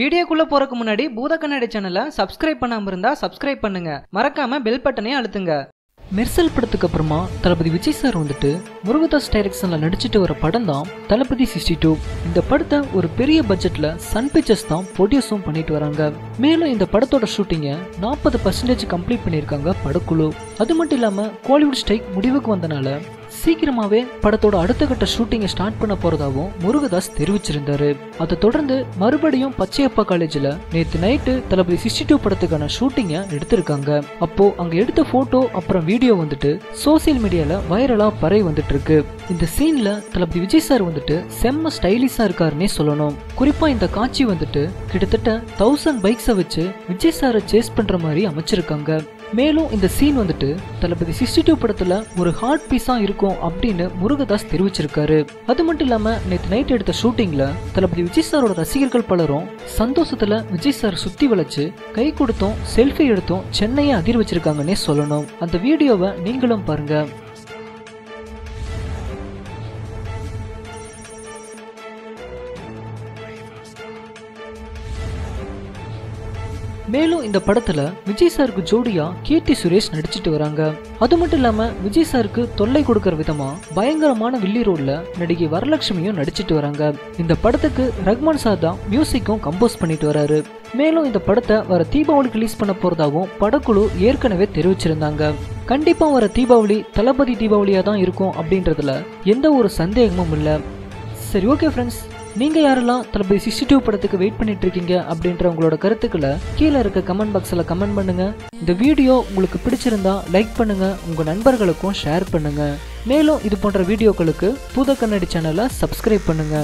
வீடியோக்குள்ள போறதுக்கு முன்னாடி பூத கண்ணாடி சேனலை சப்ஸ்கிரைப் பண்ணாம இருந்தா சப்ஸ்கிரைப் பண்ணுங்க. மறக்காம பெல் பட்டனையும் அழுத்துங்க. மெர்சல் படத்துக்கு அப்புறமா தளபதி விஜய் சார் வந்துட்டு முருகதாஸ் டைரக்ஷன்ல நடிச்சிட்டு வர படம் தான் தளபதி சிக்ஸ்டி டூ. இந்த படத்தை ஒரு பெரிய பட்ஜெட்ல சன் பிக்சர்ஸ் தான் ப்ரொடியூஸும் பண்ணிட்டு வராங்க. மேலும் இந்த படத்தோட ஷூட்டிங்கை நாற்பது பர்சன்டேஜ் கம்ப்ளீட் பண்ணியிருக்காங்க படக்குழு. அது மட்டும் இல்லாம கோலிவுட் ஸ்ட்ரைக் முடிவுக்கு வந்தனால சீக்கிரமாவே படத்தோட அடுத்த கட்ட ஷூட்டிங்கை ஸ்டார்ட் பண்ண போறதாவும் முருகதாஸ் தெரிவிச்சிருந்தாரு. அதை தொடர்ந்து மறுபடியும் பச்சையப்பா காலேஜ்ல நேத்து நைட்டு தளபதி சிக்ஸ்டி டூ படத்துக்கான ஷூட்டிங்கை எடுத்திருக்காங்க. அப்போ அங்க எடுத்த போட்டோ அப்புறம் வீடியோ வந்துட்டு சோசியல் மீடியால வைரலா பரவி வந்துட்டு இருக்கு இந்த சீன்ல தளபதி விஜய் சார் வந்துட்டு செம்ம ஸ்டைலிஷா இருக்காருன்னே சொல்லணும். குறிப்பா இந்த காட்சி வந்துட்டு கிட்டத்தட்ட தௌசண்ட் பைக்ஸை வச்சு விஜய் சாரை சேஸ் பண்ற மாதிரி அமைச்சிருக்காங்க. மேலும் இந்த சீன் வந்துட்டு தளபதி சிக்ஸ்டி டூ படத்துல ஒரு ஹார்ட் பீஸா இருக்கும் அப்படின்னு முருகதாஸ் தெரிவிச்சிருக்காரு. அது மட்டும் இல்லாம நேத்து நைட் எடுத்த ஷூட்டிங்ல தளபதி விஜய் சாரோட ரசிகர்கள் பலரும் சந்தோஷத்துல விஜய் சார் சுத்தி வளைச்சு கை கொடுத்தும் செல்ஃபி எடுத்தும் சென்னையை அதிர் வச்சிருக்காங்கன்னே சொல்லணும். அந்த வீடியோவை நீங்களும் பாருங்க. மேலும் இந்த படத்துல விஜய் சாருக்கு ஜோடியா கீர்த்தி சுரேஷ் நடிச்சிட்டு வராங்க. அது மட்டும் இல்லாம விஜய் சாருக்கு தொல்லை கொடுக்கற விதமா பயங்கரமான வில்லி ரோல்ல நடிகை வரலட்சுமியும் நடிச்சிட்டு வராங்க. இந்த படத்துக்கு ரஹ்மான் சார் தான் மியூசிக்கும் கம்போஸ் பண்ணிட்டு வராரு. மேலும் இந்த படத்தை வர தீபாவளிக்கு ரிலீஸ் பண்ண போறதாகவும் படக்குழு ஏற்கனவே தெரிவிச்சிருந்தாங்க. கண்டிப்பா வர தீபாவளி தளபதி தீபாவளியா தான் இருக்கும் அப்படின்றதுல எந்த ஒரு சந்தேகமும் இல்லை. சரி ஓகே ஃப்ரெண்ட்ஸ் நீங்கள் யாரெல்லாம் தளபதி சிக்ஸ்டி டூ படத்துக்கு வெயிட் பண்ணிட்டு இருக்கீங்க அப்படின்ற உங்களோட கருத்துக்களை கீழே இருக்க கமெண்ட் பாக்ஸில் கமெண்ட் பண்ணுங்க. இந்த வீடியோ உங்களுக்கு பிடிச்சிருந்தா லைக் பண்ணுங்க உங்கள் நண்பர்களுக்கும் ஷேர் பண்ணுங்க. மேலும் இது போன்ற வீடியோக்களுக்கு புத கண்ணாடி சேனலை சப்ஸ்கிரைப் பண்ணுங்க.